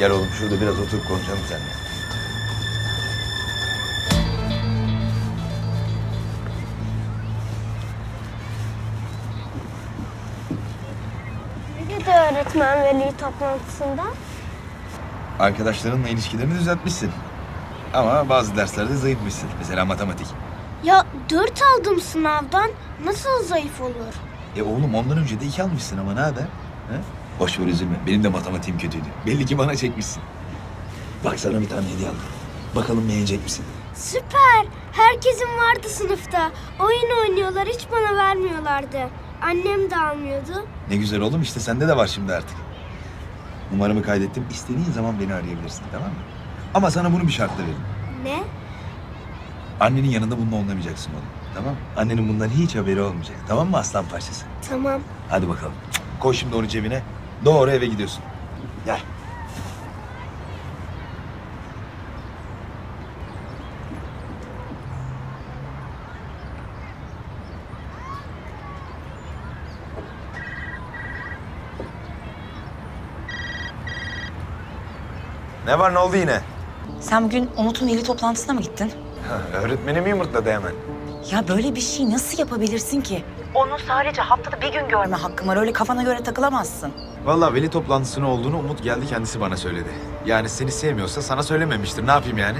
Gel oğlum şurada biraz oturup konuşalım seninle. Ne dedi öğretmen veli toplantısında? Arkadaşlarınla ilişkilerini düzeltmişsin. Ama bazı derslerde zayıfmışsın. Mesela matematik. Ya dört aldım sınavdan. Nasıl zayıf olur? E oğlum ondan önce de iki almışsın ama ne haber? He? Boş ver üzülme. Benim de matematiğim kötüydü. Belli ki bana çekmişsin. Bak sana bir tane hediye aldım. Bakalım beğenecek misin? Süper. Herkesin vardı sınıfta. Oyun oynuyorlar hiç bana vermiyorlardı. Annem de almıyordu. Ne güzel oğlum işte sende de var şimdi artık. Numaramı kaydettim. İstediğin zaman beni arayabilirsin tamam mı? Ama sana bunu bir şartla veririm. Ne? Annenin yanında bununla oynamayacaksın oğlum. Tamam? Annenin bundan hiç haberi olmayacak. Tamam mı aslan parçası? Tamam. Hadi bakalım. Koy şimdi onu cebine. Doğru eve gidiyorsun. Gel. Ne var ne oldu yine? Sen bugün Umut'un veli toplantısına mı gittin? Öğretmenim yumurtladı hemen. Ya böyle bir şey nasıl yapabilirsin ki? Onun sadece haftada bir gün görme hakkım var. Öyle kafana göre takılamazsın. Vallahi veli toplantısının olduğunu Umut geldi kendisi bana söyledi. Yani seni sevmiyorsa sana söylememiştir. Ne yapayım yani?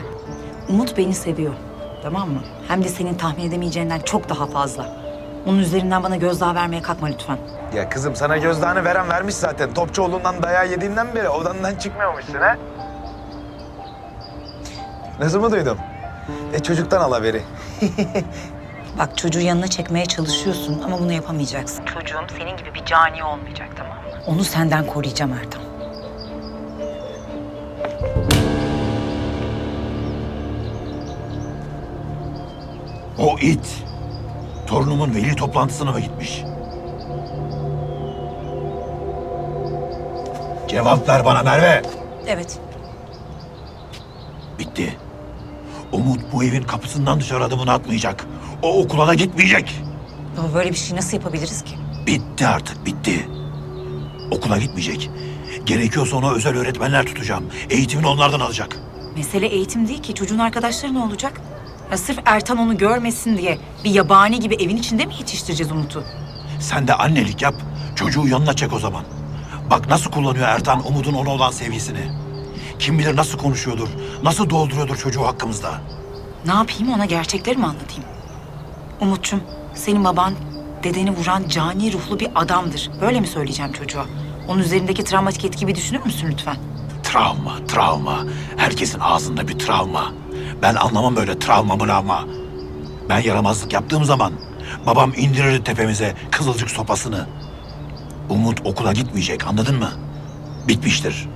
Umut beni seviyor. Tamam mı? Hem de senin tahmin edemeyeceğinden çok daha fazla. Onun üzerinden bana gözdağı vermeye kalkma lütfen. Ya kızım sana gözdağını veren vermiş zaten. Topçuoğlu'ndan dayağı yediğinden beri odandan çıkmıyormuşsun ha? Nasıl mı duydum? E çocuktan al haberi. Bak çocuğu yanına çekmeye çalışıyorsun ama bunu yapamayacaksın. Çocuğum senin gibi bir cani olmayacak tamam mı? Onu senden koruyacağım Ertan. O it torunumun veli toplantısına mı gitmiş? Cevap ver bana Merve. Evet. Bitti. Umut bu evin kapısından dışarı adımını atmayacak. O okula da gitmeyecek. Baba böyle bir şey nasıl yapabiliriz ki? Bitti artık bitti. Okula gitmeyecek. Gerekiyorsa ona özel öğretmenler tutacağım. Eğitimini onlardan alacak. Mesele eğitim değil ki. Çocuğun arkadaşları ne olacak? Ya sırf Ertan onu görmesin diye bir yabani gibi evin içinde mi yetiştireceğiz Umut'u? Sen de annelik yap. Çocuğu yanına çek o zaman. Bak nasıl kullanıyor Ertan Umut'un ona olan sevgisini. Kim bilir nasıl konuşuyordur, nasıl dolduruyordur çocuğu hakkımızda. Ne yapayım ona gerçekleri mi anlatayım? Umut'cum senin baban dedeni vuran cani ruhlu bir adamdır. Böyle mi söyleyeceğim çocuğa? Onun üzerindeki travmatik etki bir düşünür müsün lütfen? Travma, travma. Herkesin ağzında bir travma. Ben anlamam böyle travma mıravma. Ben yaramazlık yaptığım zaman babam indirir tepemize kızılcık sopasını. Umut okula gitmeyecek anladın mı? Bitmiştir.